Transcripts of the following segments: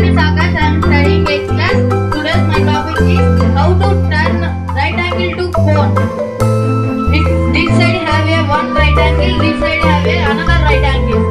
name is Akash. I am studying 8th class. Today's my topic is how to turn right angle to cone. This side have a one right angle, this side have a another right angle.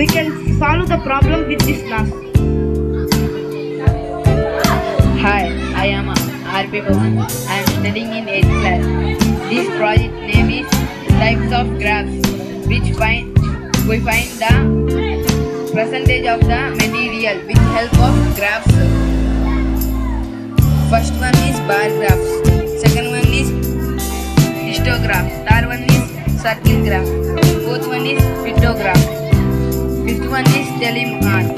We can solve the problem with this class. Hi, I am uh, RP Bhavan. I am studying in 8th class. This project name is Types of Graphs, which find, we find the percentage of the material with help of graphs. First one is bar graphs, second one is histograph, third one is circle graph, fourth one is pictograph. 61 one is tally mark.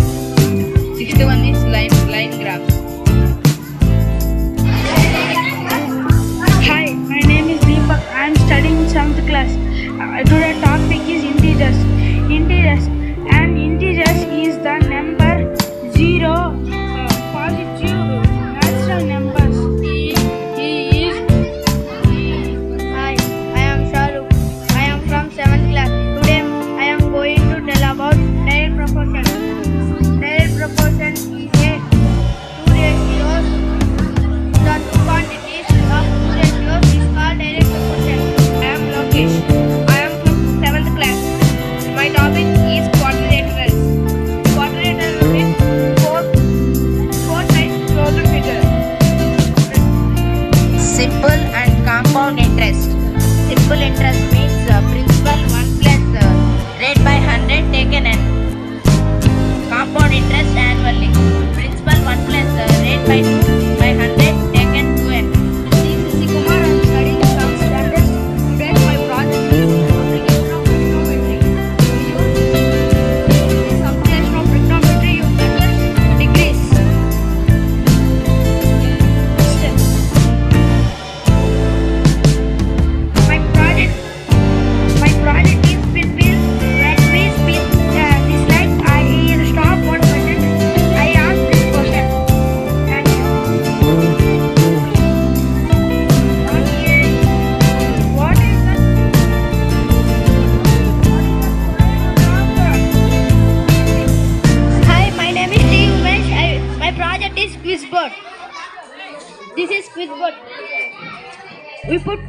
Sixth 61 is Lime, lime Graphs. Kish. This is Quizbot. We put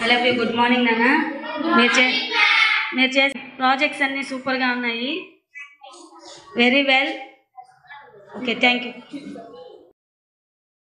hello good morning నాన్న. మీరు చే మీరు చేసే projects అన్నీ సూపర్గా ఉన్నాయి. Very well okay thank you